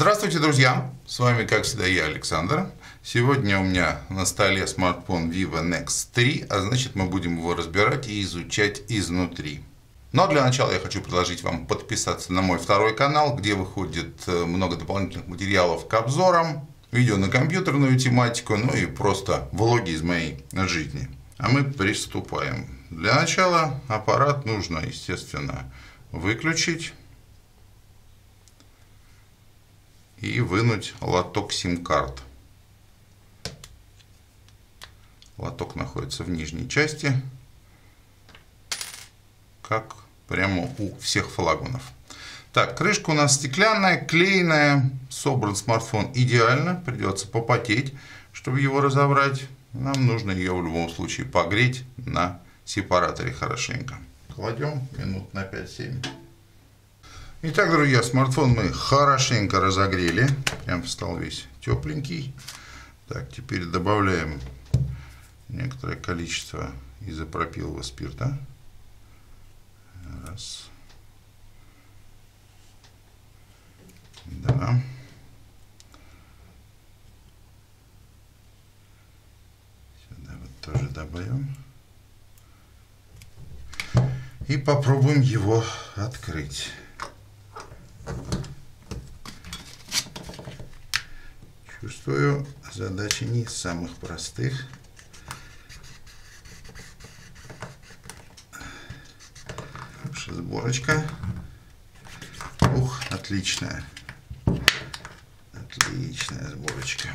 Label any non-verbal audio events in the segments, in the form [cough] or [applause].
Здравствуйте, друзья! С вами, как всегда, я, Александр. Сегодня у меня на столе смартфон Vivo Nex 3, а значит мы будем его разбирать и изучать изнутри. Но для начала я хочу предложить вам подписаться на мой второй канал, где выходит э, много дополнительных материалов к обзорам, видео на компьютерную тематику, ну и просто влоги из моей жизни. А мы приступаем. Для начала аппарат нужно, естественно, выключить. И вынуть лоток сим-карт. Лоток находится в нижней части, как прямо у всех флагманов. Так, крышка у нас стеклянная, клееная, собран смартфон идеально, придется попотеть, чтобы его разобрать. Нам нужно ее в любом случае погреть на сепараторе хорошенько. Кладем минут на 5-7. Итак, друзья, смартфон мы хорошенько разогрели. Прям стал весь тепленький. Так, теперь добавляем некоторое количество изопропилового спирта. Раз. Да. Сюда вот тоже добавим. И попробуем его открыть. Чувствую, задача не из самых простых. Сборочка. Ух, отличная. Отличная сборочка.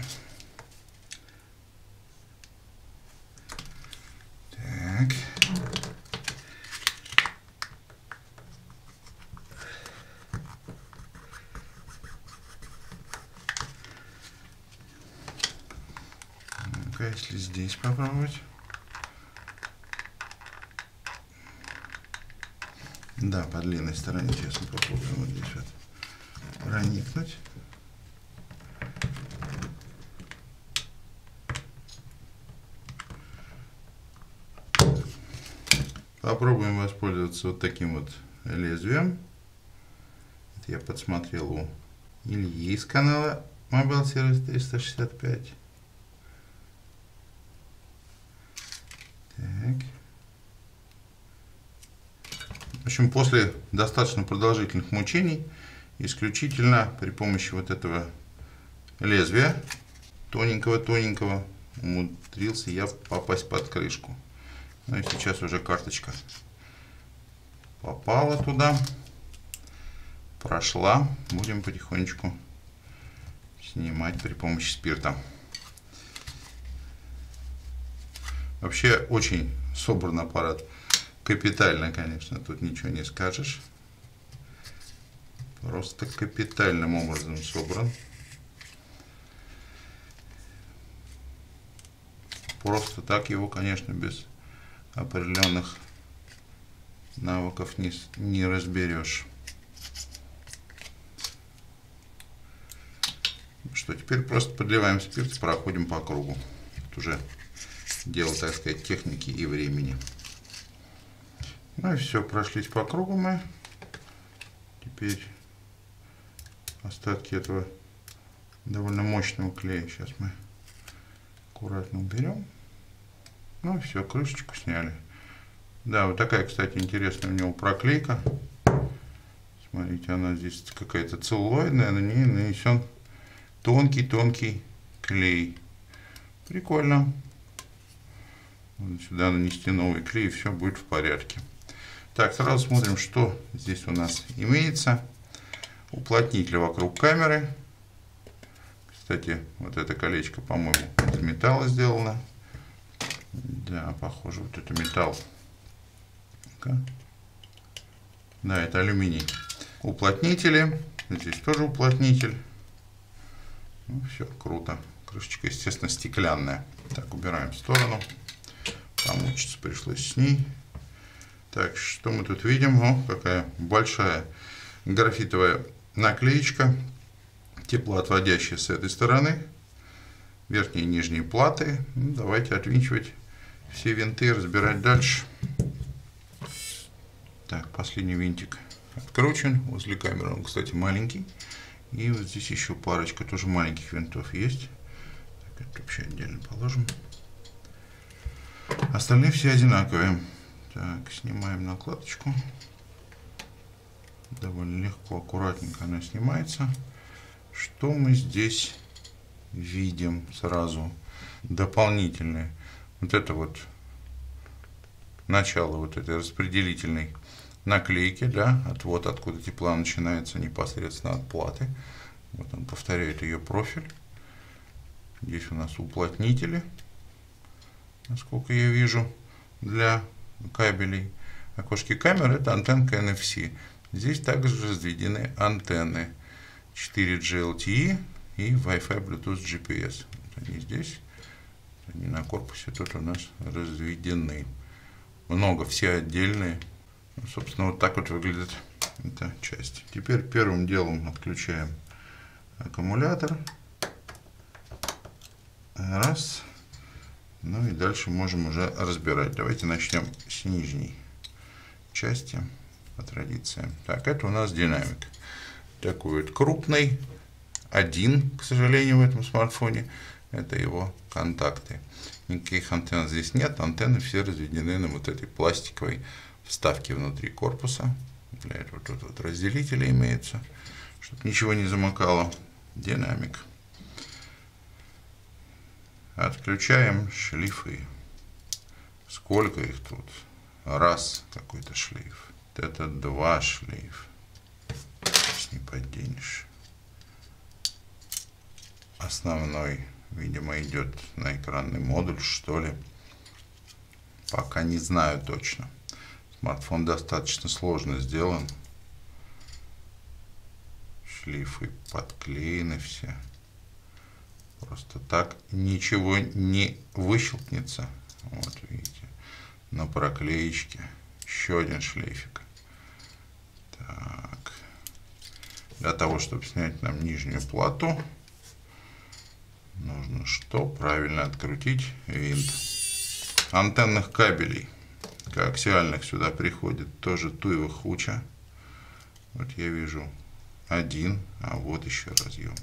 ну если здесь попробовать. Да, по длинной стороне, честно, попробуем вот здесь вот проникнуть. Попробуем воспользоваться вот таким вот лезвием. Это я подсмотрел у Ильи из канала Mobile Service 365. В общем, после достаточно продолжительных мучений, исключительно при помощи вот этого лезвия, тоненького-тоненького, умудрился я попасть под крышку. Ну и сейчас уже карточка попала туда, прошла. Будем потихонечку снимать при помощи спирта. Вообще очень собран аппарат. Капитально, конечно, тут ничего не скажешь. Просто капитальным образом собран. Просто так его, конечно, без определенных навыков не, не разберешь. Что, теперь просто подливаем спирт, проходим по кругу. Это уже дело, так сказать, техники и времени. Ну и все, прошлись по кругу мы. Теперь остатки этого довольно мощного клея сейчас мы аккуратно уберем. Ну и все, крышечку сняли. Да, вот такая, кстати, интересная у него проклейка. Смотрите, она здесь какая-то целлулоидная, на ней нанесен тонкий-тонкий клей. Прикольно. Сюда нанести новый клей, и все будет в порядке. Так, сразу смотрим, что здесь у нас имеется. Уплотнитель вокруг камеры. Кстати, вот это колечко, по-моему, из металла сделано. Да, похоже, вот это металл. Да, это алюминий. Уплотнители. Здесь тоже уплотнитель. Ну, все, круто. Крышечка, естественно, стеклянная. Так, убираем в сторону. Помучиться пришлось с ней. Так, что мы тут видим? О, какая большая графитовая наклеечка, теплоотводящая с этой стороны, верхние и нижние платы. Ну, давайте отвинчивать все винты разбирать дальше. Так, последний винтик откручен. Возле камеры он, кстати, маленький. И вот здесь еще парочка тоже маленьких винтов есть. Так, это вообще отдельно положим. Остальные все одинаковые. Так, снимаем накладочку. Довольно легко, аккуратненько она снимается. Что мы здесь видим сразу? Дополнительные. Вот это вот начало вот этой распределительной наклейки, да, от вот откуда тепла начинается непосредственно от платы. Вот он повторяет ее профиль. Здесь у нас уплотнители, насколько я вижу, для кабелей. Окошки камеры это антенка NFC. Здесь также разведены антенны 4G LTE и Wi-Fi Bluetooth GPS. Они здесь, они на корпусе тут у нас разведены. Много, все отдельные. Ну, собственно, вот так вот выглядит эта часть. Теперь первым делом отключаем аккумулятор. Раз. Ну и дальше можем уже разбирать. Давайте начнем с нижней части по традиции. Так, это у нас динамик. Такой вот крупный. Один, к сожалению, в этом смартфоне. Это его контакты. Никаких антенн здесь нет. Антенны все разведены на вот этой пластиковой вставке внутри корпуса. Для этого тут вот разделители имеются, чтобы ничего не замокало. Динамик. Отключаем шлифы. Сколько их тут? Раз какой-то шлейф. Это два шлейф. Здесь не подденешь. Основной, видимо, идет на экранный модуль, что ли. Пока не знаю точно. Смартфон достаточно сложно сделан. Шлифы подклеены все. Просто так ничего не выщелкнется. Вот видите, на проклеечке еще один шлейфик. Так. Для того, чтобы снять нам нижнюю плату, нужно что? Правильно открутить винт. Антенных кабелей, коаксиальных сюда приходит тоже туевых хуча. Вот я вижу один, а вот еще разъем.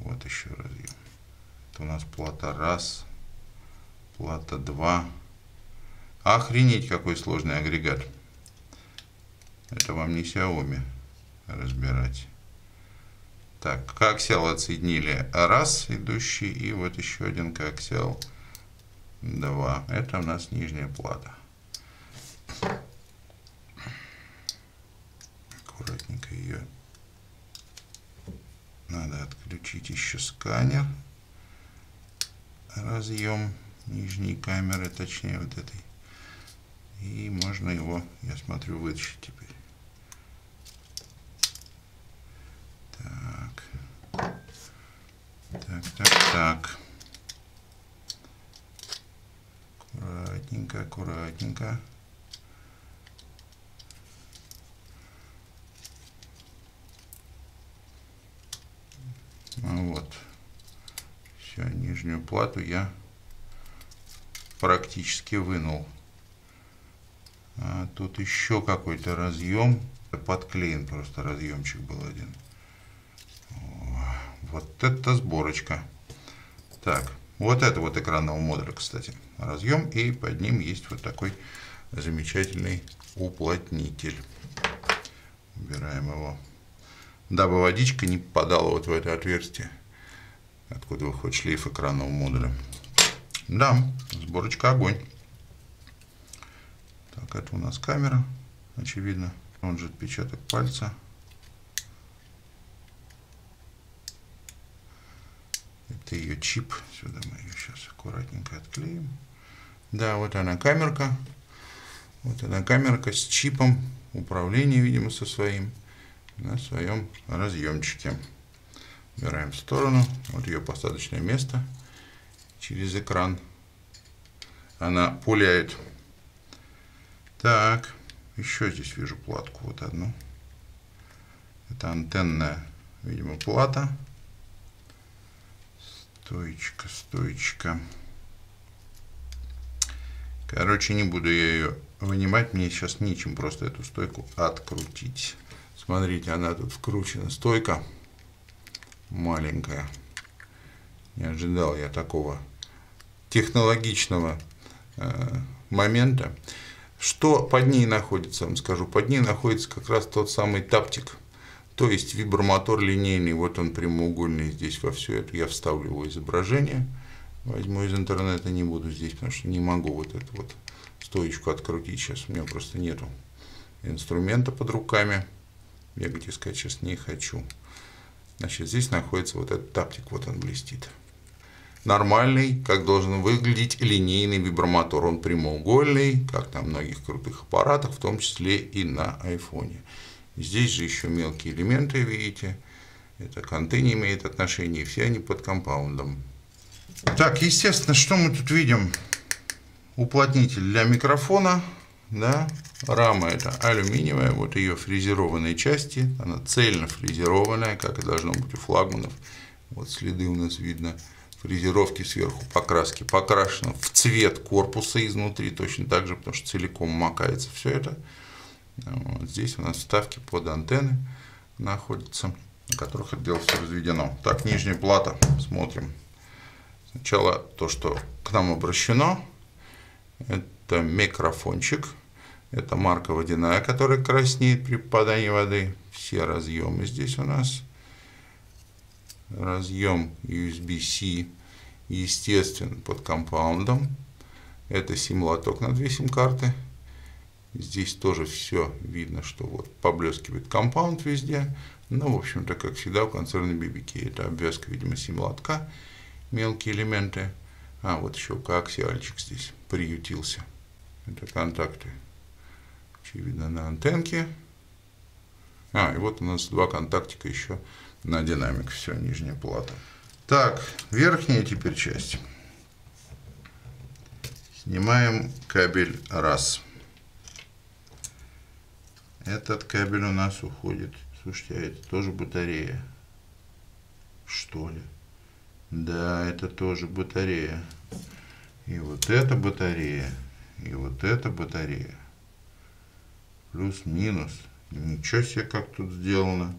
Вот еще разъем. Это у нас плата раз, плата два. Охренеть, какой сложный агрегат. Это вам не Xiaomi разбирать. Так, коаксиал отсоединили раз идущий, и вот еще один коаксиал два. Это у нас нижняя плата. Аккуратненько ее надо отключить еще сканер. Разъем нижней камеры, точнее вот этой. И можно его, я смотрю, вытащить теперь. Так. Так, так, так. Аккуратненько, аккуратненько. Ну вот. Все, нижнюю плату я практически вынул. А тут еще какой-то разъем. Подклеен просто разъемчик был один. Вот это сборочка. Так, вот это вот экранного модуля, кстати, разъем. И под ним есть вот такой замечательный уплотнитель. Убираем его дабы водичка не попадала вот в это отверстие, откуда выходит шлейф экранного модуля. Да, сборочка огонь. Так, это у нас камера, очевидно. Он же отпечаток пальца. Это ее чип. Сюда мы ее сейчас аккуратненько отклеим. Да, вот она камерка. Вот она камерка с чипом управления, видимо, со своим на своем разъемчике. Убираем в сторону. Вот ее посадочное место через экран. Она пуляет. Так, еще здесь вижу платку вот одну. Это антенная, видимо, плата. Стоечка, стоечка. Короче, не буду я ее вынимать. Мне сейчас нечем просто эту стойку открутить. Смотрите, она тут вкручена. Стойка маленькая. Не ожидал я такого технологичного э, момента. Что под ней находится, вам скажу. Под ней находится как раз тот самый таптик. То есть вибромотор линейный, вот он прямоугольный здесь во все это. Я вставлю его изображение. Возьму из интернета, не буду здесь, потому что не могу вот эту вот стоечку открутить. Сейчас у меня просто нету инструмента под руками. Бегать искать сейчас не хочу. Значит, здесь находится вот этот таптик, вот он блестит. Нормальный, как должен выглядеть линейный вибромотор. Он прямоугольный, как на многих крутых аппаратах, в том числе и на айфоне. Здесь же еще мелкие элементы, видите. Это конты не имеет отношения, все они под компаундом. Так, естественно, что мы тут видим? Уплотнитель для микрофона, да, рама это алюминиевая, вот ее фрезерованные части, она цельно фрезерованная, как и должно быть у флагманов. Вот следы у нас видно фрезеровки сверху, покраски, покрашено в цвет корпуса изнутри, точно так же, потому что целиком макается все это. Вот здесь у нас вставки под антенны находятся, на которых это дело все разведено. Так, нижняя плата, смотрим. Сначала то, что к нам обращено, это микрофончик, это марка водяная, которая краснеет при попадании воды. Все разъемы здесь у нас. Разъем USB-C, естественно, под компаундом. Это сим-лоток на две сим-карты. Здесь тоже все видно, что вот поблескивает компаунд везде. Ну, в общем-то, как всегда в концерне BBK. Это обвязка, видимо, сим-лотка, мелкие элементы. А, вот еще коаксиальчик здесь приютился. Это контакты, очевидно, на антенке. А, и вот у нас два контактика еще на динамик. Все, нижняя плата. Так, верхняя теперь часть. Снимаем кабель раз. Этот кабель у нас уходит. Слушайте, а это тоже батарея? Что ли? Да, это тоже батарея. И вот эта батарея, и вот эта батарея. Плюс-минус. Ничего себе, как тут сделано.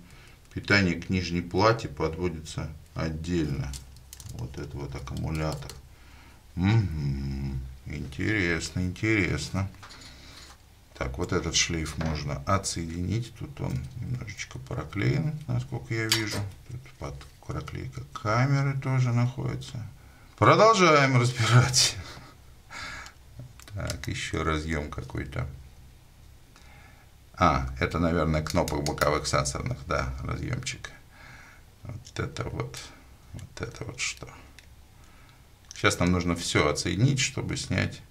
Питание к нижней плате подводится отдельно. Вот это вот аккумулятор. Угу. Интересно, интересно. Так, вот этот шлейф можно отсоединить. Тут он немножечко проклеен, насколько я вижу. Тут под проклейка камеры тоже находится. Продолжаем разбирать. Так, еще разъем какой-то. А, это, наверное, кнопок боковых сенсорных, да, разъемчик. Вот это вот, вот это вот что. Сейчас нам нужно все отсоединить, чтобы снять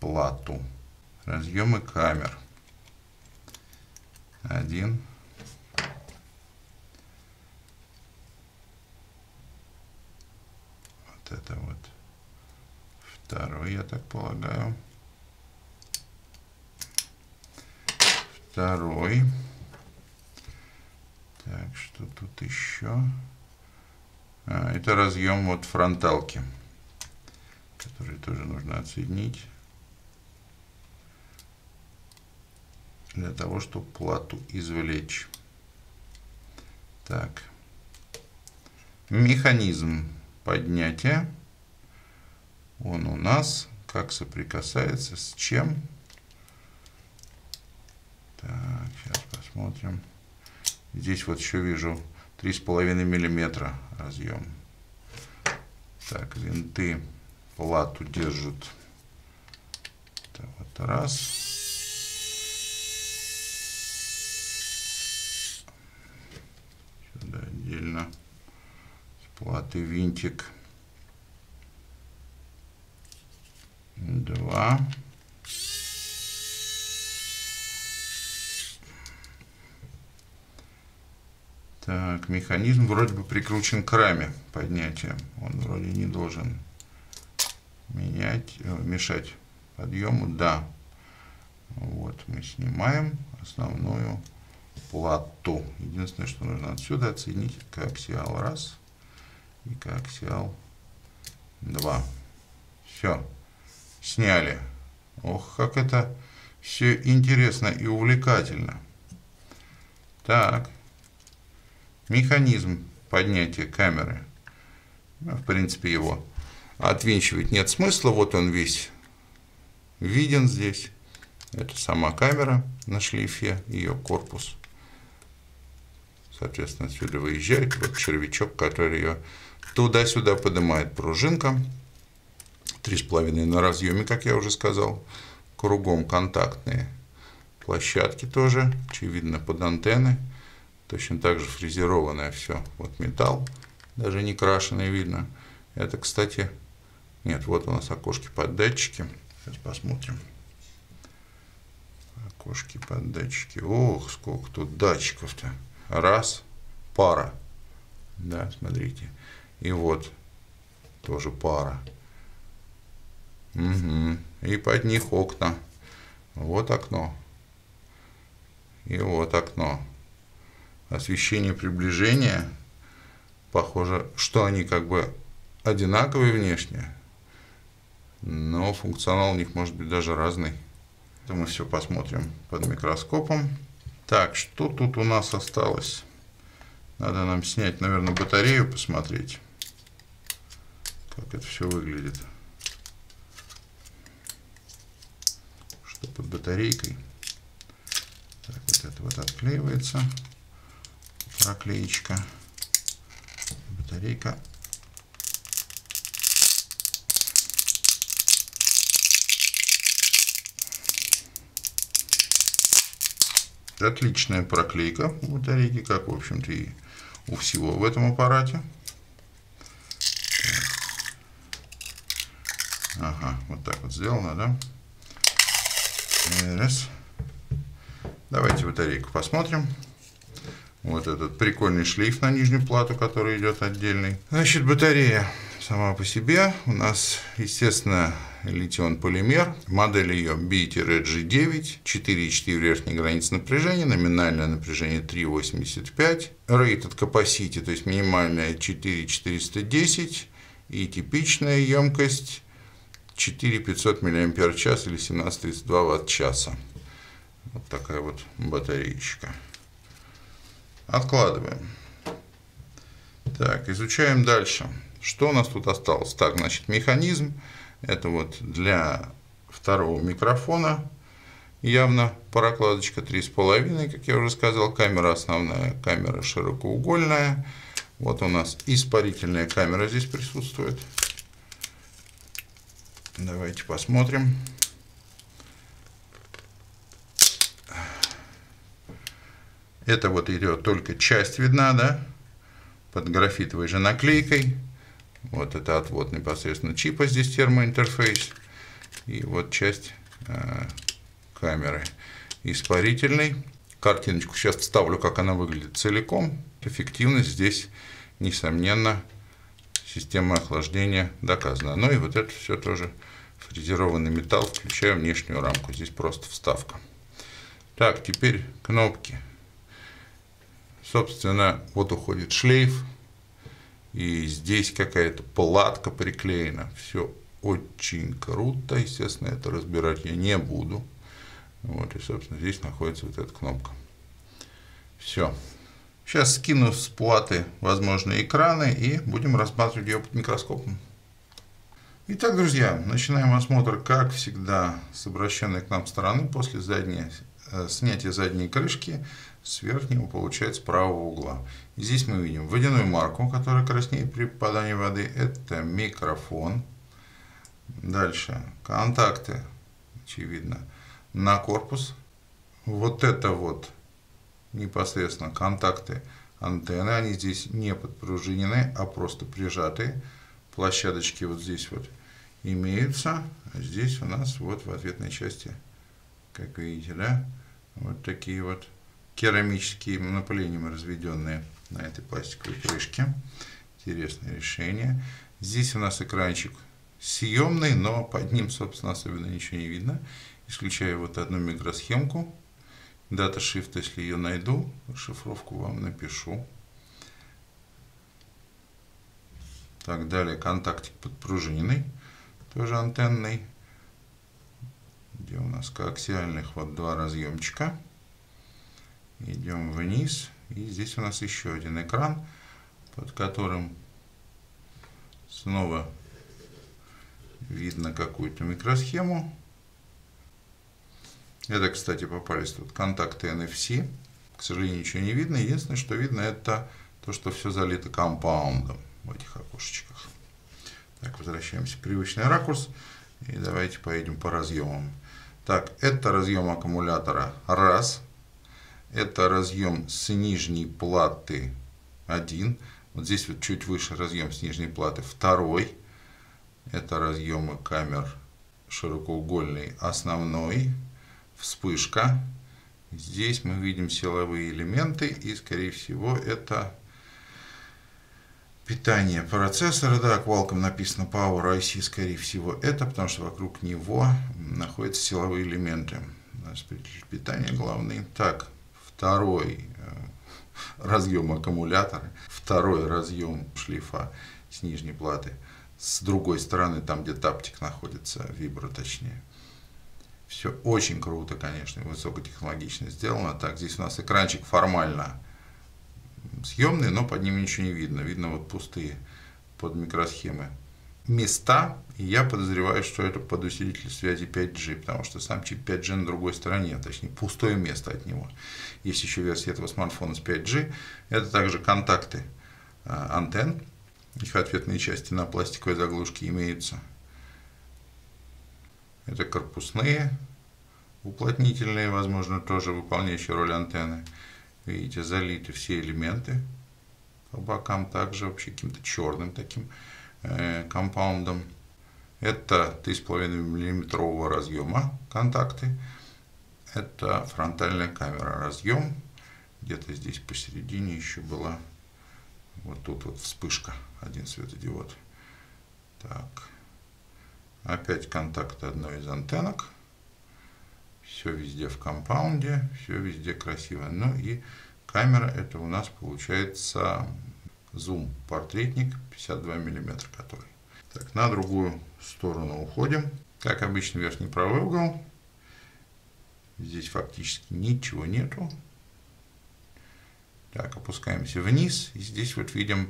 плату разъемы камер. Один. Вот это вот. Второй, я так полагаю. Второй. Так, что тут еще? А, это разъем вот фронталки, который тоже нужно отсоединить. для того, чтобы плату извлечь. Так. Механизм поднятия. Он у нас как соприкасается с чем? Так, посмотрим. Здесь вот еще вижу 3,5 миллиметра разъем. Так, винты плату держат. Это вот раз. отдельно платы винтик два Так, механизм вроде бы прикручен к раме поднятия. Он вроде не должен менять, э, мешать подъему. Да. Вот мы снимаем основную плату. Единственное, что нужно отсюда оценить коаксиал раз и коаксиал 2. Все. Сняли. Ох, как это все интересно и увлекательно. Так. Механизм поднятия камеры. В принципе, его отвинчивать нет смысла. Вот он весь виден здесь. Это сама камера на шлифе, ее корпус. Соответственно, отсюда выезжает вот червячок, который ее туда-сюда поднимает пружинка. Три с половиной на разъеме, как я уже сказал. Кругом контактные площадки тоже, очевидно, под антенны. Точно так же фрезерованное все. Вот металл, даже не крашеный видно. Это, кстати, нет, вот у нас окошки под датчики. Сейчас посмотрим. Окошки под датчики. Ох, сколько тут датчиков-то. Раз, пара. Да, смотрите. И вот тоже пара. Угу. И под них окна. Вот окно. И вот окно. Освещение приближения. Похоже, что они как бы одинаковые внешне. Но функционал у них может быть даже разный. Это мы все посмотрим под микроскопом. Так, что тут у нас осталось? Надо нам снять, наверное, батарею, посмотреть, как это все выглядит. Что под батарейкой. Так, вот это вот отклеивается. Проклеечка. Батарейка Отличная проклейка батарейки, как, в общем-то, и у всего в этом аппарате. Ага, вот так вот сделано, да? Раз. Давайте батарейку посмотрим. Вот этот прикольный шлейф на нижнюю плату, который идет отдельный. Значит, батарея сама по себе у нас, естественно, литион-полимер. Модель ее B-G9, 4,4 верхней границы напряжения, номинальное напряжение 3,85, rated capacity, то есть минимальная 4,410 и типичная емкость 4500 мАч или 1732 Ватт-часа. Вот такая вот батареечка. Откладываем. Так, изучаем дальше. Что у нас тут осталось? Так, значит, механизм. Это вот для второго микрофона. Явно прокладочка 3,5, как я уже сказал. Камера основная, камера широкоугольная. Вот у нас испарительная камера здесь присутствует. Давайте посмотрим. Это вот идет только часть видна, да, под графитовой же наклейкой. Вот это отвод непосредственно чипа, здесь термоинтерфейс. И вот часть э, камеры испарительной. Картиночку сейчас вставлю, как она выглядит целиком. Эффективность здесь, несомненно, система охлаждения доказана. Ну и вот это все тоже фрезерованный металл, включая внешнюю рамку. Здесь просто вставка. Так, теперь кнопки. Собственно, вот уходит шлейф и здесь какая-то платка приклеена. Все очень круто. Естественно, это разбирать я не буду. Вот, и, собственно, здесь находится вот эта кнопка. Все. Сейчас скину с платы возможные экраны и будем рассматривать ее под микроскопом. Итак, друзья, начинаем осмотр, как всегда, с обращенной к нам стороны после задней, э, снятия задней крышки с верхнего получается правого угла. Здесь мы видим водяную марку, которая краснеет при попадании воды. Это микрофон. Дальше контакты, очевидно, на корпус. Вот это вот непосредственно контакты антенны. Они здесь не подпружинены, а просто прижатые. Площадочки вот здесь вот имеются. А здесь у нас вот в ответной части, как видите, да, вот такие вот керамические напылением разведенные на этой пластиковой крышке. Интересное решение. Здесь у нас экранчик съемный, но под ним, собственно, особенно ничего не видно. Исключая вот одну микросхемку. Дата shift, если ее найду, шифровку вам напишу. Так, далее контактик подпружиненный, тоже антенный. Где у нас коаксиальных вот два разъемчика. Идем вниз. И здесь у нас еще один экран, под которым снова видно какую-то микросхему. Это, кстати, попались тут контакты NFC. К сожалению, ничего не видно. Единственное, что видно, это то, что все залито компаундом в этих окошечках. Так, возвращаемся в привычный ракурс. И давайте поедем по разъемам. Так, это разъем аккумулятора раз. Это разъем с нижней платы один. Вот здесь вот чуть выше разъем с нижней платы второй. Это разъемы камер широкоугольный основной. Вспышка. Здесь мы видим силовые элементы и скорее всего это питание процессора, да, Qualcomm написано Power IC, скорее всего, это, потому что вокруг него находятся силовые элементы. Распределитель питания главный. Так, второй э, [laughs] разъем аккумулятора, второй разъем шлифа с нижней платы, с другой стороны, там, где таптик находится, вибро точнее. Все очень круто, конечно, высокотехнологично сделано. Так, здесь у нас экранчик формально съемные, но под ними ничего не видно. Видно вот пустые под микросхемы места, и я подозреваю, что это под усилитель связи 5G, потому что сам чип 5G на другой стороне, точнее пустое место от него. Есть еще версия этого смартфона с 5G. Это также контакты а, антенн, их ответные части на пластиковой заглушке имеются. Это корпусные, уплотнительные, возможно, тоже выполняющие роль антенны. Видите, залиты все элементы по бокам, также вообще каким-то черным таким компаундом. Это 3,5 миллиметрового разъема контакты. Это фронтальная камера разъем. Где-то здесь посередине еще была вот тут вот вспышка, один светодиод. Так. Опять контакт одной из антеннок все везде в компаунде, все везде красиво. Ну и камера это у нас получается зум портретник 52 миллиметра который. Так, на другую сторону уходим. Как обычно верхний правый угол. Здесь фактически ничего нету. Так, опускаемся вниз. И здесь вот видим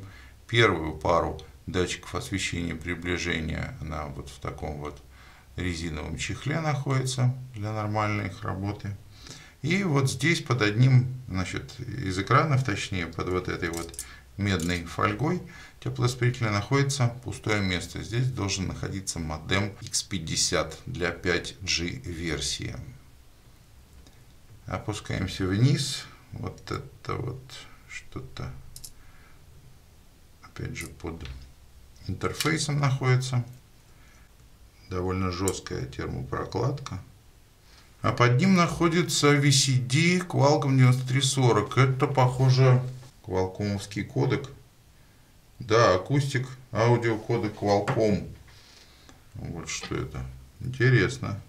первую пару датчиков освещения приближения. Она вот в таком вот резиновом чехле находится для нормальной их работы. И вот здесь под одним, значит, из экранов, точнее, под вот этой вот медной фольгой теплооспирителя находится пустое место. Здесь должен находиться модем X50 для 5G версии. Опускаемся вниз. Вот это вот что-то, опять же, под интерфейсом находится довольно жесткая термопрокладка. А под ним находится VCD Qualcomm 9340. Это, похоже, Qualcomm'овский кодек. Да, акустик, аудиокодек Qualcomm. Вот что это. Интересно.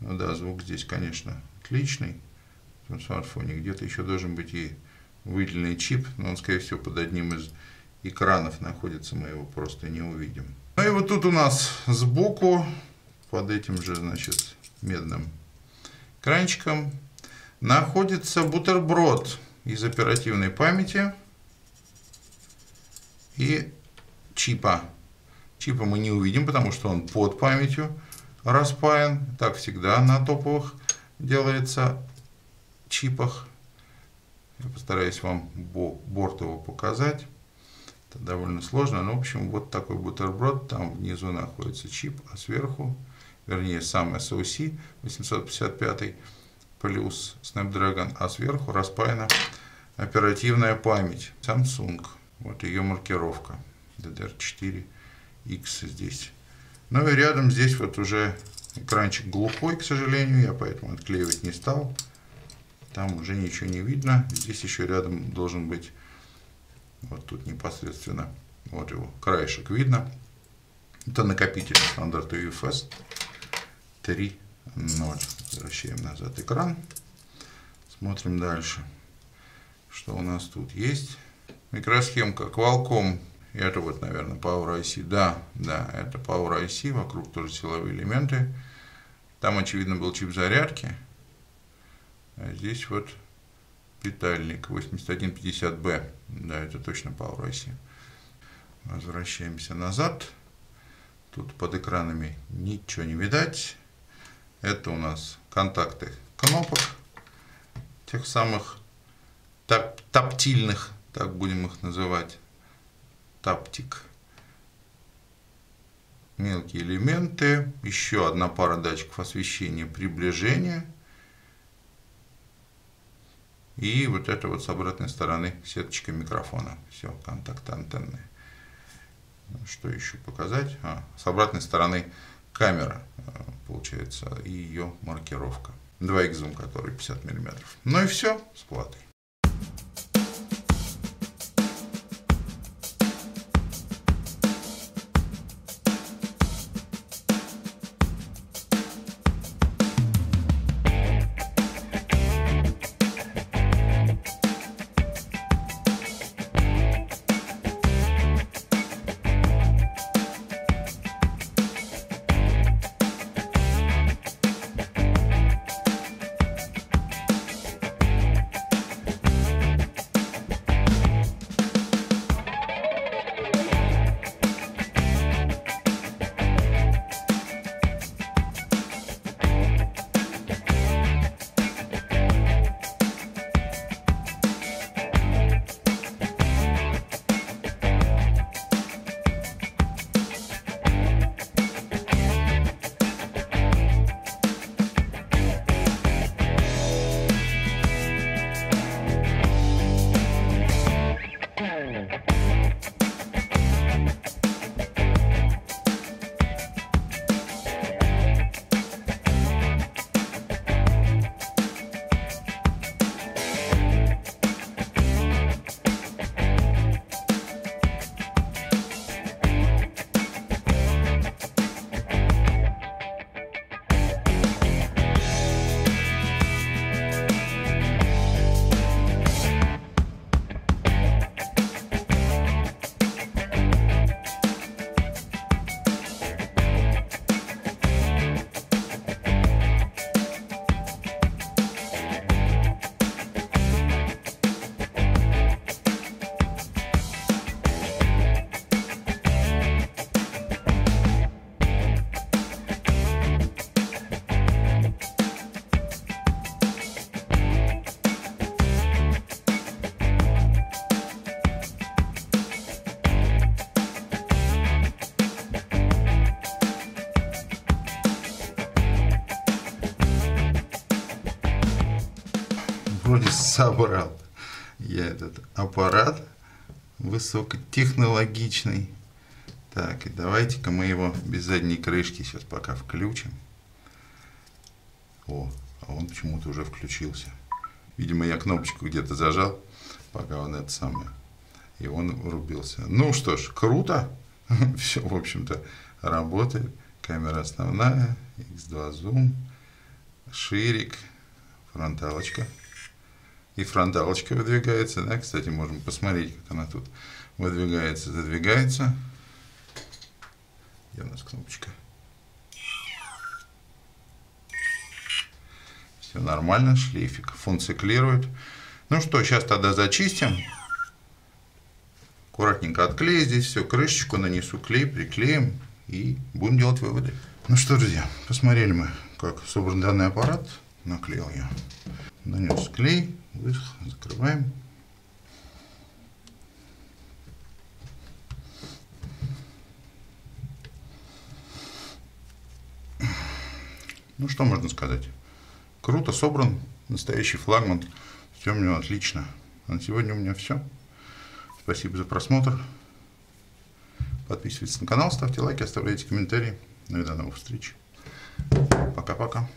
Ну да, звук здесь, конечно, отличный. В смартфоне где-то еще должен быть и выделенный чип, но он, скорее всего, под одним из экранов находится, мы его просто не увидим. Ну и вот тут у нас сбоку, под этим же, значит, медным кранчиком, находится бутерброд из оперативной памяти и чипа. Чипа мы не увидим, потому что он под памятью распаян. Так всегда на топовых делается чипах. Я постараюсь вам борт его показать. Это довольно сложно, но в общем вот такой бутерброд, там внизу находится чип, а сверху, вернее сам SoC 855 плюс Snapdragon, а сверху распаяна оперативная память Samsung. Вот ее маркировка DDR4X здесь. Ну и рядом здесь вот уже экранчик глухой, к сожалению, я поэтому отклеивать не стал. Там уже ничего не видно. Здесь еще рядом должен быть вот тут непосредственно, вот его краешек видно. Это накопитель стандарта UFS 3.0. Возвращаем назад экран. Смотрим дальше. Что у нас тут есть? Микросхемка Qualcomm. Это вот, наверное, Power IC. Да, да, это Power IC. Вокруг тоже силовые элементы. Там, очевидно, был чип зарядки. А здесь вот Питальник 8150B. Да, это точно Power IC. Возвращаемся назад. Тут под экранами ничего не видать. Это у нас контакты кнопок, тех самых тап таптильных, так будем их называть, таптик. Мелкие элементы, еще одна пара датчиков освещения приближения. И вот это вот с обратной стороны сеточка микрофона. Все, контакты антенны. Что еще показать? А, с обратной стороны камера, получается, и ее маркировка. 2х зум, который 50 мм. Ну и все с платой. Вроде собрал я этот аппарат высокотехнологичный. Так, и давайте-ка мы его без задней крышки сейчас пока включим. О, а он почему-то уже включился. Видимо, я кнопочку где-то зажал, пока он это самое. И он врубился. Ну что ж, круто. [laughs] Все, в общем-то, работает. Камера основная, X2 зум, ширик, фронталочка и фронталочка выдвигается, да, кстати, можем посмотреть, как она тут выдвигается, задвигается. Где у нас кнопочка? Все нормально, шлейфик функциклирует. Ну что, сейчас тогда зачистим. Аккуратненько отклею здесь все, крышечку нанесу, клей, приклеим и будем делать выводы. Ну что, друзья, посмотрели мы, как собран данный аппарат. Наклеил я. Нанес клей, высох, закрываем. Ну, что можно сказать? Круто собран, настоящий флагман. Все у него отлично. На сегодня у меня все. Спасибо за просмотр. Подписывайтесь на канал, ставьте лайки, оставляйте комментарии. Ну и до новых встреч. Пока-пока.